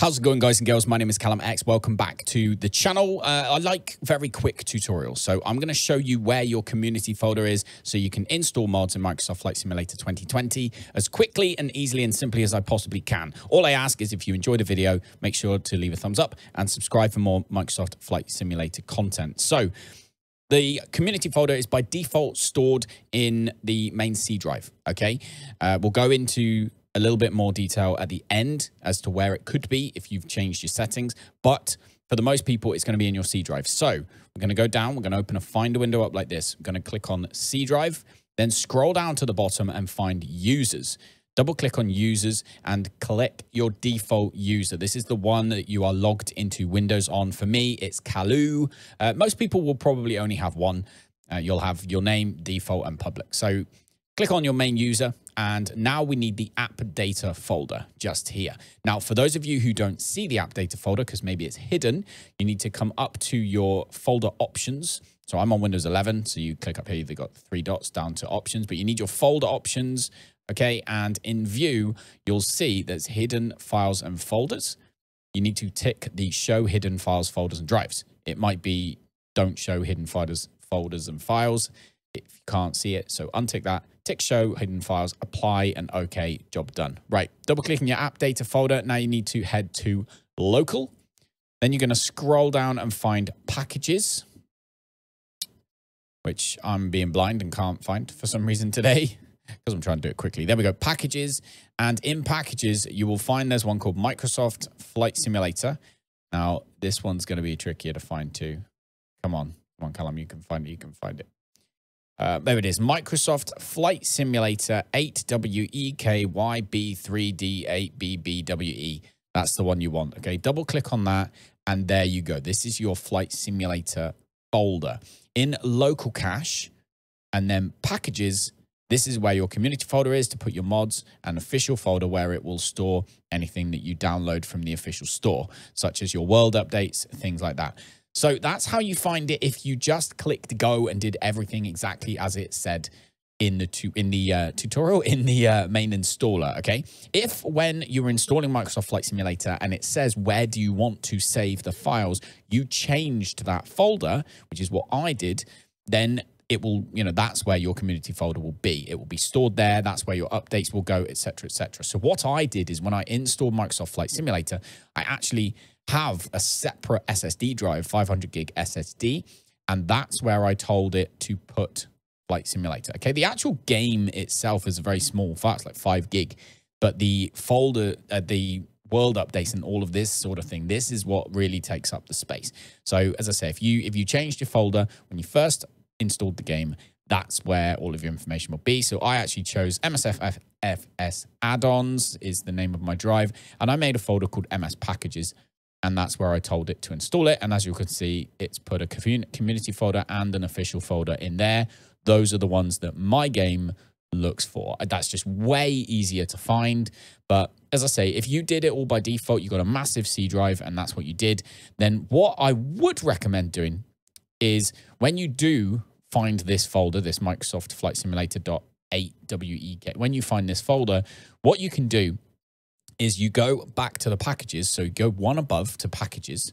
How's it going, guys and girls? My name is Callum X. Welcome back to the channel. Uh, I like very quick tutorials, so I'm going to show you where your community folder is so you can install mods in Microsoft Flight Simulator 2020 as quickly and easily and simply as I possibly can. All I ask is if you enjoyed the video, make sure to leave a thumbs up and subscribe for more Microsoft Flight Simulator content. So the community folder is by default stored in the main C drive, okay? Uh, we'll go into a little bit more detail at the end as to where it could be if you've changed your settings. But for the most people, it's going to be in your C drive. So we're going to go down. We're going to open a Finder window up like this. We're going to click on C drive, then scroll down to the bottom and find users. Double click on users and click your default user. This is the one that you are logged into Windows on. For me, it's Kalu. Uh, most people will probably only have one. Uh, you'll have your name, default, and public. So click on your main user and now we need the app data folder just here. Now, for those of you who don't see the app data folder, because maybe it's hidden, you need to come up to your folder options. So I'm on Windows 11. So you click up here, you've got three dots down to options, but you need your folder options. Okay. And in view, you'll see there's hidden files and folders. You need to tick the show hidden files, folders, and drives. It might be don't show hidden folders, folders, and files if you can't see it. So untick that, tick show hidden files, apply and okay, job done. Right, double click in your app data folder. Now you need to head to local. Then you're going to scroll down and find packages, which I'm being blind and can't find for some reason today because I'm trying to do it quickly. There we go, packages. And in packages, you will find there's one called Microsoft Flight Simulator. Now, this one's going to be trickier to find too. Come on. Come on, Callum, you can find it. You can find it. Uh, there it is. Microsoft Flight Simulator 8WEKYB3D8BBWE. That's the one you want. Okay, double click on that. And there you go. This is your Flight Simulator folder. In local cache and then packages, this is where your community folder is to put your mods and official folder where it will store anything that you download from the official store, such as your world updates, things like that. So that's how you find it if you just clicked go and did everything exactly as it said in the tu in the uh, tutorial in the uh, main installer. Okay, if when you're installing Microsoft Flight Simulator and it says where do you want to save the files, you changed that folder, which is what I did, then it will you know that's where your community folder will be. It will be stored there. That's where your updates will go etc etc so what i did is when i installed microsoft flight simulator i actually have a separate SSD drive, 500 gig SSD, and that's where I told it to put Flight Simulator. Okay, the actual game itself is a very small file, it's like five gig, but the folder, uh, the world updates and all of this sort of thing, this is what really takes up the space. So as I say, if you if you changed your folder when you first installed the game, that's where all of your information will be. So I actually chose MSFS add-ons is the name of my drive, and I made a folder called MS packages and that's where I told it to install it. And as you can see, it's put a community folder and an official folder in there. Those are the ones that my game looks for. That's just way easier to find. But as I say, if you did it all by default, you got a massive C drive and that's what you did, then what I would recommend doing is when you do find this folder, this Microsoft Flight Simulator 8WEK, when you find this folder, what you can do is you go back to the packages. So go one above to packages,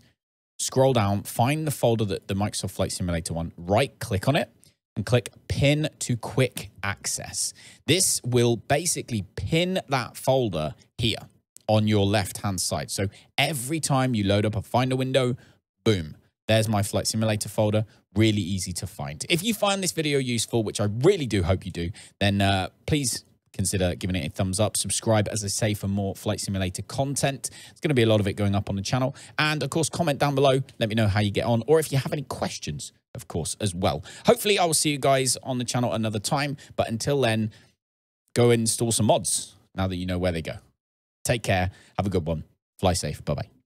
scroll down, find the folder that the Microsoft Flight Simulator one, right click on it and click pin to quick access. This will basically pin that folder here on your left hand side. So every time you load up a Finder window, boom, there's my Flight Simulator folder. Really easy to find. If you find this video useful, which I really do hope you do, then uh, please consider giving it a thumbs up. Subscribe, as I say, for more Flight Simulator content. There's going to be a lot of it going up on the channel. And, of course, comment down below. Let me know how you get on. Or if you have any questions, of course, as well. Hopefully, I will see you guys on the channel another time. But until then, go install some mods now that you know where they go. Take care. Have a good one. Fly safe. Bye-bye.